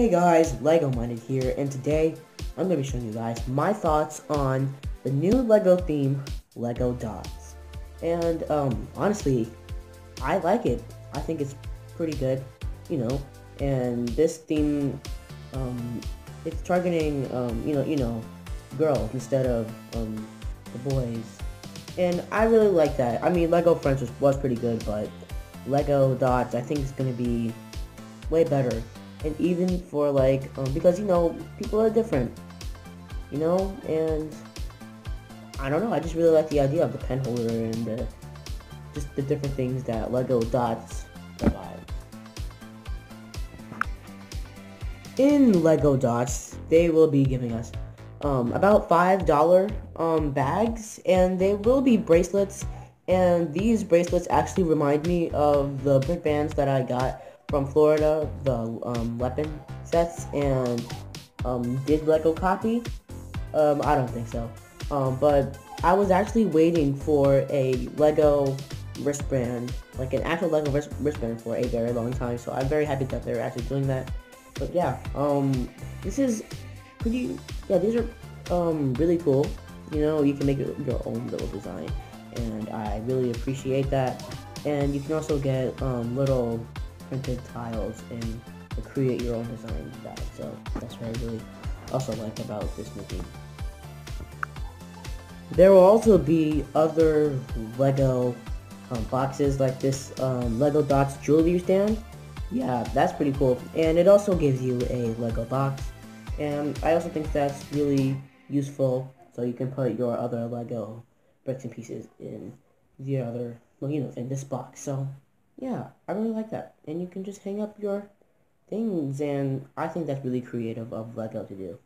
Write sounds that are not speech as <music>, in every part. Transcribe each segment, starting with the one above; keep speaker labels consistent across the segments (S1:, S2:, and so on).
S1: Hey guys, Lego Minded here, and today I'm going to be showing you guys my thoughts on the new Lego theme, Lego Dots. And um, honestly, I like it. I think it's pretty good, you know. And this theme, um, it's targeting, um, you know, you know, girls instead of um, the boys. And I really like that. I mean, Lego Friends was, was pretty good, but Lego Dots I think is going to be way better and even for like um, because you know people are different you know and I don't know I just really like the idea of the pen holder and the, just the different things that Lego Dots provide. In Lego Dots they will be giving us um, about five dollar um, bags and they will be bracelets and these bracelets actually remind me of the brick bands that I got from Florida, the um, weapon sets, and um, did Lego copy? Um, I don't think so. Um, but I was actually waiting for a Lego wristband, like an actual Lego wrist wristband for a very long time. So I'm very happy that they're actually doing that. But yeah, um, this is pretty. Yeah, these are um really cool. You know, you can make your own little design, and I really appreciate that. And you can also get little printed tiles and create your own design that. So that's what I really also like about this movie. There will also be other Lego um, boxes like this um, Lego Dots jewelry stand. Yeah, that's pretty cool. And it also gives you a Lego box. And I also think that's really useful so you can put your other Lego bricks and pieces in the other, well, you know, in this box. So yeah, I really like that. And you can just hang up your things, and I think that's really creative of Lego to do.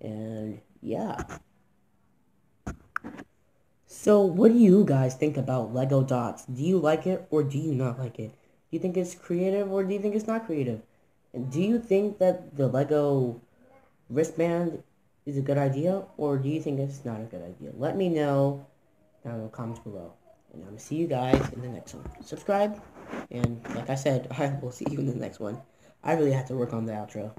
S1: And yeah. So what do you guys think about Lego Dots? Do you like it or do you not like it? Do you think it's creative or do you think it's not creative? And do you think that the Lego wristband is a good idea or do you think it's not a good idea? Let me know down in the comments below. And I'm going to see you guys in the next one. Subscribe. And like I said, <laughs> I will see you in the next one. I really have to work on the outro.